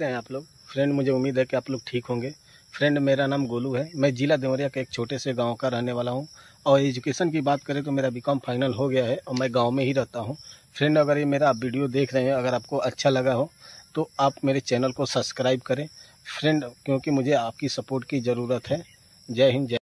कैसे हैं आप लोग। फ्रेंड मुझे उम्मीद है कि आप लोग ठीक होंगे। फ्रेंड मेरा नाम गोलू है। मैं जिला देवरिया के एक छोटे से गाँव का रहने वाला हूँ। और एजुकेशन की बात करें तो मेरा बीकॉम फाइनल हो गया है और मैं गाँव में ही रहता हूँ। फ्रेंड अगर ये मेरा आप वीडियो देख रहे हैं, अगर आपको अच्छा लगा हो तो आप मेरे चैनल को सब्सक्राइब करें। फ्रेंड क्योंकि मुझे आपकी सपोर्ट की ज़रूरत है। जय हिंद, जय